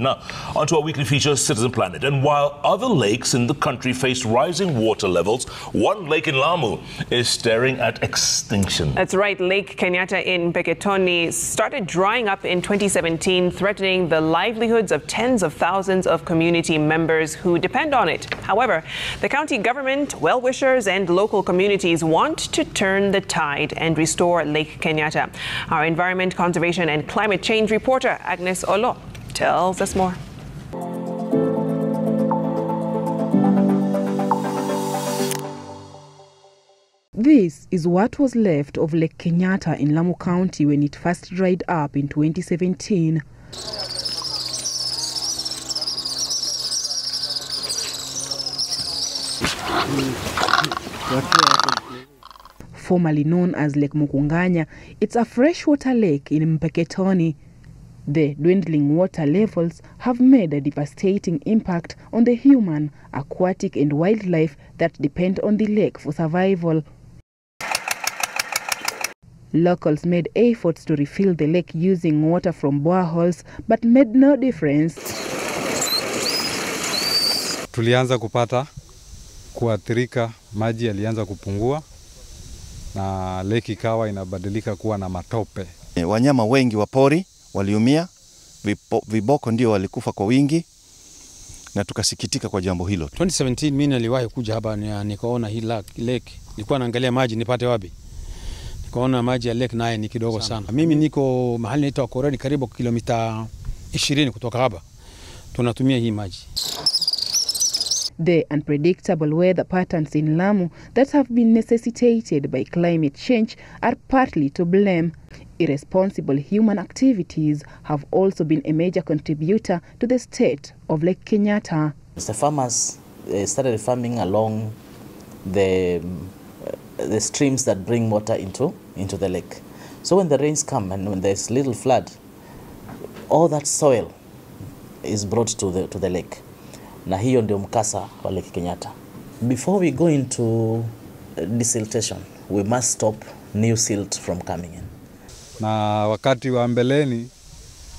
Now, onto our weekly feature, Citizen Planet. And while other lakes in the country face rising water levels, one lake in Lamu is staring at extinction. That's right. Lake Kenyatta in Beketoni started drying up in 2017, threatening the livelihoods of tens of thousands of community members who depend on it. However, the county government, well wishers, and local communities want to turn the tide and restore Lake Kenyatta. Our Environment, Conservation, and Climate Change reporter, Agnes Olo, tells us more. This is what was left of Lake Kenyatta in Lamu County when it first dried up in 2017. Formerly known as Lake Mukunganya, it's a freshwater lake in Mpeketoni. The dwindling water levels have made a devastating impact on the human, aquatic, and wildlife that depend on the lake for survival. Locals made efforts to refill the lake using water from boreholes but made no difference. Tulianza kupata kuathirika, maji yalianza kupungua na lake ikawa inabadilika kuwa na matope. E, wanyama wengi wa pori waliumia, vipo, viboko ndio walikufa kwa wingi na tukasikitika kwa jambo hilo. 2017 mimi niliwahi kuja hapa nikaona hii lake. Nilikuwa naangalia maji nipate wapi. Nikaona maji ya lake naye ni kidogo sana. Mimi niko mahali naitwa Koreni karibu kilomita 20 kutoka hapa. Tunatumia hii maji. The unpredictable weather patterns in Lamu that have been necessitated by climate change are partly to blame. Irresponsible human activities have also been a major contributor to the state of Lake Kenyatta. The farmers uh, started farming along the uh, the streams that bring water into into the lake. So when the rains come and when there's little flood, all that soil is brought to the to the lake. Na hiyo ndio mkasa wa Lake Kenyatta. Before we go into uh, desiltation, we must stop new silt from coming in. Na wakati wa mbeleni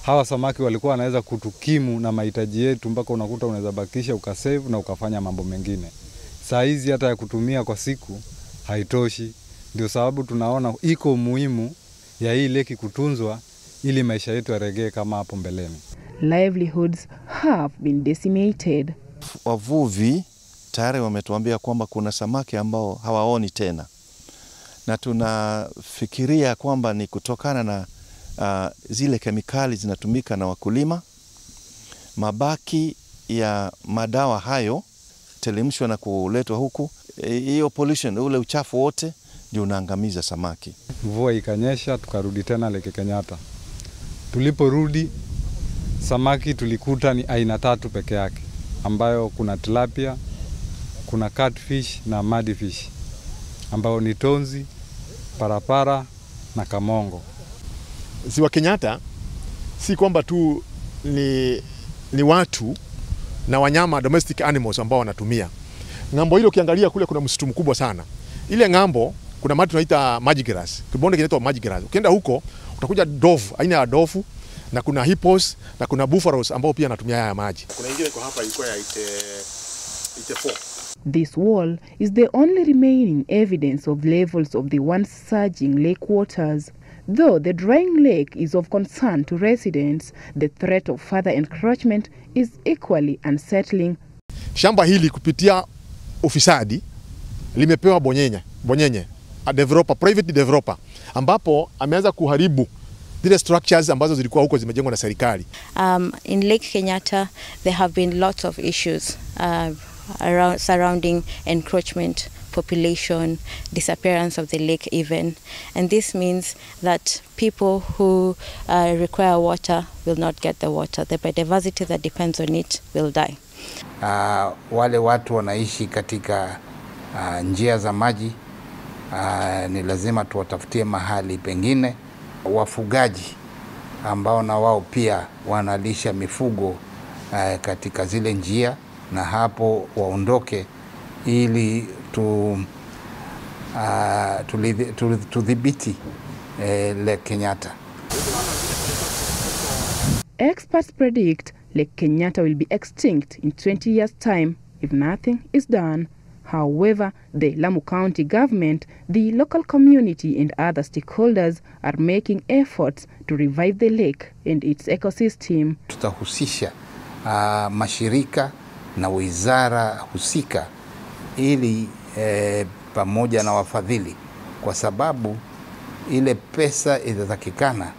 hawa samaki walikuwa wanaweza kutukimu na mahitaji yetu, mpaka unakuta unaweza bakisha ukasave na ukafanya mambo mengine. Saa hizi hata ya kutumia kwa siku haitoshi. Ndio sababu tunaona iko muhimu ya hii leki kutunzwa ili maisha yetu yaregee kama hapo mbeleni. Livelihoods have been decimated. Wavuvi tayari wametuambia kwamba kuna samaki ambao hawaoni tena, na tunafikiria kwamba ni kutokana na uh, zile kemikali zinatumika na wakulima, mabaki ya madawa hayo telemshwa na kuletwa huku, hiyo pollution, ule uchafu wote ndio unaangamiza samaki. Mvua ikanyesha, tukarudi tena Lake Kenyatta. Tuliporudi samaki tulikuta ni aina tatu peke yake, ambayo kuna tilapia, kuna catfish na mudfish, ambayo ni tonzi, parapara na kamongo. Ziwa Kenyatta si kwamba tu ni, ni watu na wanyama domestic animals ambao wanatumia ng'ambo hilo. Ukiangalia kule kuna msitu mkubwa sana. Ile ng'ambo kuna mati tunaita magic grass, kibonde kinaitwa magic grass. Ukienda huko utakuja dovu, aina ya dovu na kuna hippos na kuna buffaloes ambao pia wanatumia haya maji. Kuna ingine iko hapa ilikuwa ya ite, ite four. This wall is the only remaining evidence of levels of the once surging lake waters. Though the drying lake is of concern to residents, the threat of further encroachment is equally unsettling. Shamba hili kupitia ufisadi limepewa Bonyenye, Bonyenye a developer, private developer ambapo ameanza kuharibu zile structures ambazo zilikuwa huko zimejengwa na serikali. Um, in Lake Kenyatta, there have been lots of issues uh, around, surrounding encroachment, population, disappearance of the lake, even. And this means that people who uh, require water will not get the water. The biodiversity that depends on it will die. Uh, wale watu wanaishi katika uh, njia za maji uh, ni lazima tuwatafutie mahali pengine. Wafugaji ambao na wao pia wanalisha mifugo uh, katika zile njia, na hapo waondoke ili tu, uh, tudhibiti eh, Lake Kenyatta. Experts predict Lake Kenyatta will be extinct in 20 years' time if nothing is done. However, the Lamu County government, the local community, and other stakeholders are making efforts to revive the lake and its ecosystem. Tutahusisha uh, mashirika na wizara husika ili e, pamoja na wafadhili, kwa sababu ile pesa itatakikana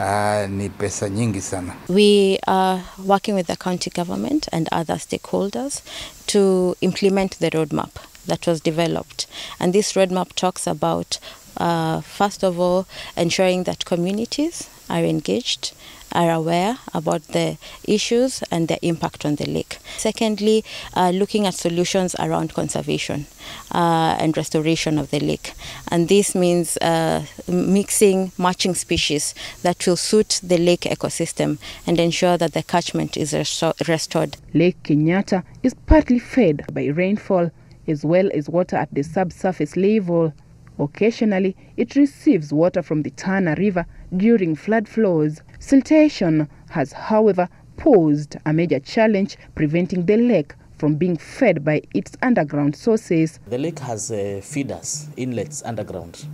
uh, ni pesa nyingi sana. We are working with the county government and other stakeholders to implement the roadmap that was developed. And this roadmap talks about, uh, first of all, ensuring that communities are engaged, are aware about the issues and their impact on the lake. Secondly, uh, looking at solutions around conservation uh, and restoration of the lake. And this means uh, mixing matching species that will suit the lake ecosystem and ensure that the catchment is resto- restored. Lake Kenyatta is partly fed by rainfall as well as water at the subsurface level. Occasionally, it receives water from the Tana River during flood flows. Siltation has, however, posed a major challenge preventing the lake from being fed by its underground sources. The lake has uh, feeders, inlets underground.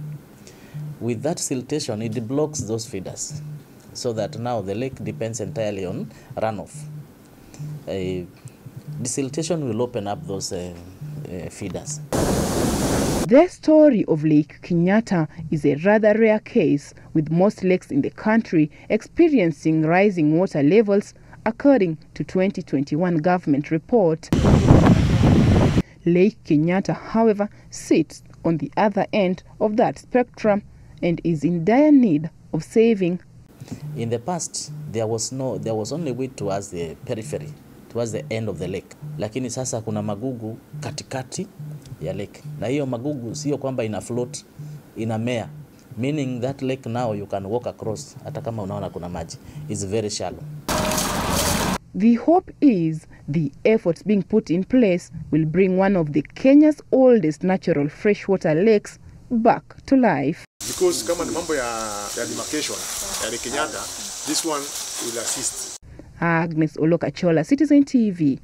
With that siltation, it blocks those feeders so that now the lake depends entirely on runoff. Uh, desiltation will open up those uh, uh, feeders. The story of Lake Kenyatta is a rather rare case, with most lakes in the country experiencing rising water levels, according to 2021 government report. Lake Kenyatta, however, sits on the other end of that spectrum and is in dire need of saving. In the past, there was no, there was only way towards the periphery, towards the end of the lake, lakini sasa kuna magugu katikati ya lake, na hiyo magugu sio kwamba ina float, inamea, meaning that lake now you can walk across, hata kama unaona kuna maji, is very shallow. The hope is the efforts being put in place will bring one of the Kenya's oldest natural freshwater lakes back to life. because kama ni mambo ya, ya demarcation ya Kenyatta, this one will assist. Agnes Olokachola, Citizen TV,